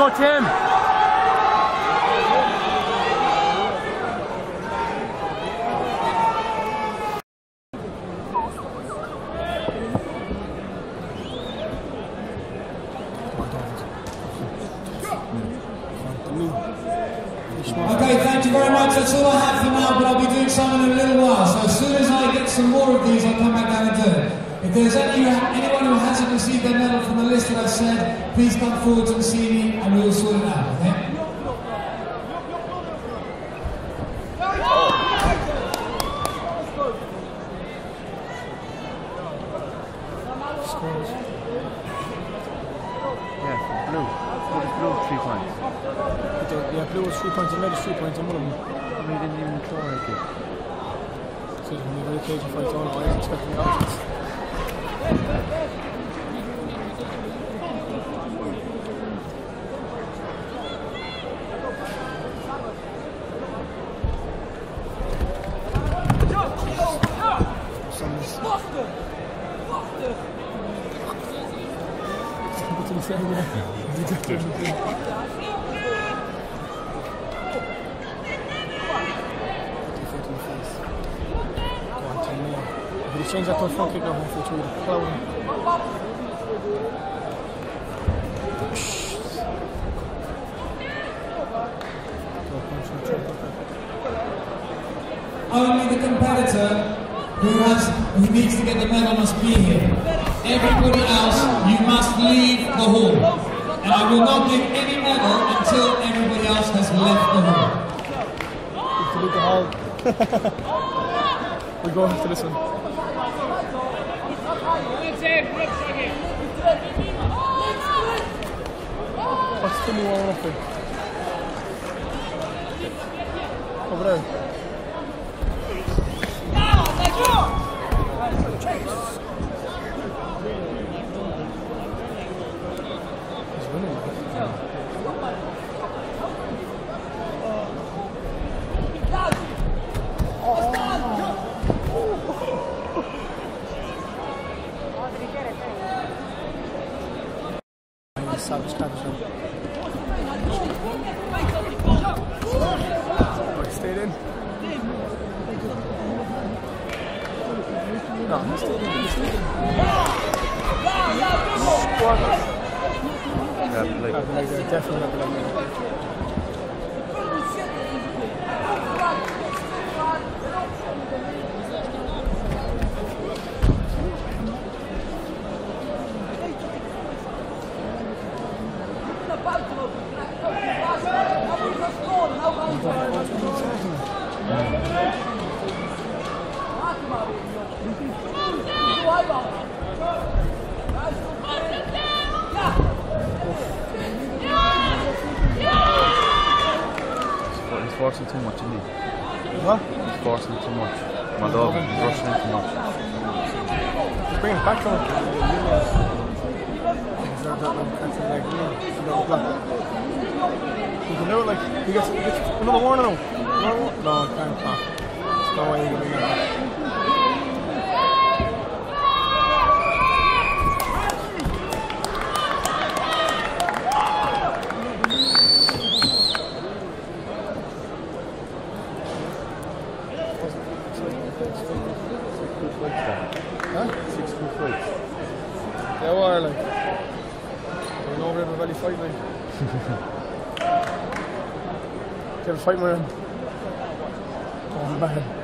go, Tim. Okay, thank you very much. That's all I have for now, but I'll be doing some in a little while. So as soon as I get some more of these, I'll come back down and. If there's any, anyone who hasn't received their medal from the list that I said, please come forward and see me and we'll sort it out, okay? Yeah, blue. What is blue? Three points. Yeah, blue was three points and red is three points and one of them. I mean, didn't even throw anything. So when you very occasion fights all, I was expecting the options. If he change that to a front kick, I'm for through the cloud. Only the competitor who has who needs to get the medal must be here. Everybody else, you must leave the hall. And I will not give any medal until everybody else has left the hall. To leave the hall. we go after this one. Bastım ulan Obrigado. Savage capital. But stayed in. No, he stayed in. He stayed in. Yeah, like, Have a leg there, definitely have a forcing too much, isn't he? What? He's forcing too much. My dog is rushing too much. Bring it back on. Is that that one? That's a leg. Yeah, another block. You can do it like he gets, he gets another warning now. Another one. No, I can't. No. There's no way you're gonna get that. Huh? Six good fights. They were like. Over River Valley fight like. Did you fight with him? Oh man.